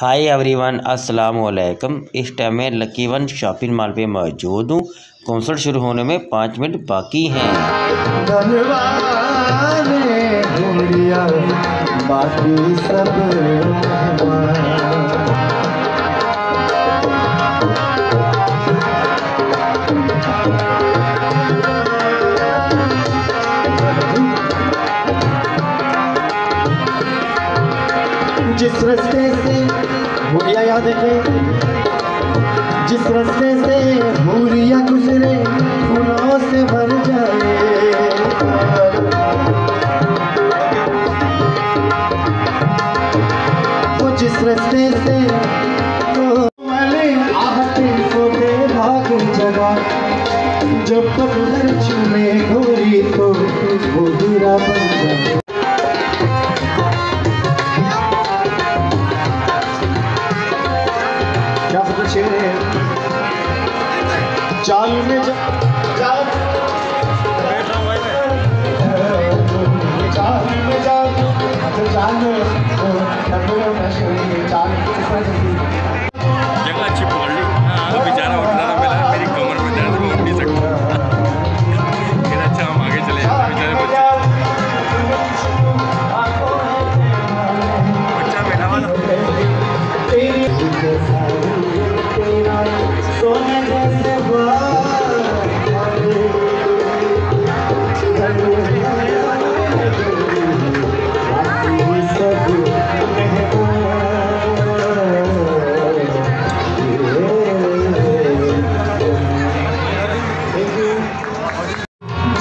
Hi everyone अस्सलाम वालेकुम इस टाइम मैं लकी वन शॉपिंग मॉल पे मौजूद हूँ। कॉन्सर्ट शुरू होने में पाँच मिनट बाकी हैं। जिस रास्ते से भूरिया याद है जिस रास्ते से भूरिया गुजरे, फूलों से भर जाए। वो जिस रास्ते से वाले आहते सोते भाग जगह जब पत्थर चुमे घोरी तो वो बन जाए। चाल में जा, चाल में जा चाल में चाल जगह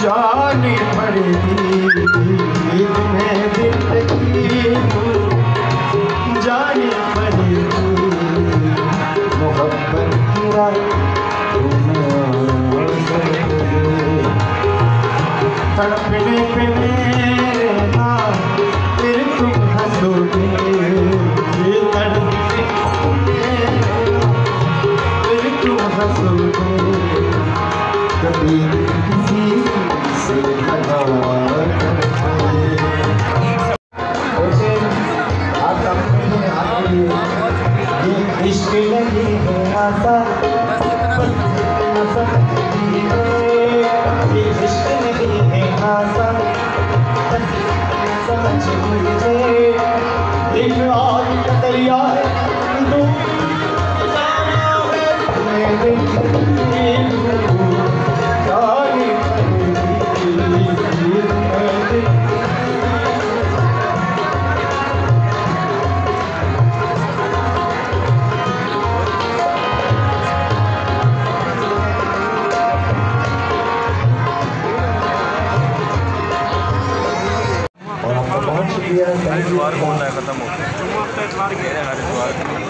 जाने पड़ेगी तुम्हें ज़िंदगी जाने पड़ेगी मोहब्बत तड़पने पे मेरे फिर तुम हंसोगे। ये तड़पने फिर तुम हंसोगे। Wow. शुक्रिया थैंक यू कौन है? खत्म हो गया। हरिद्वार।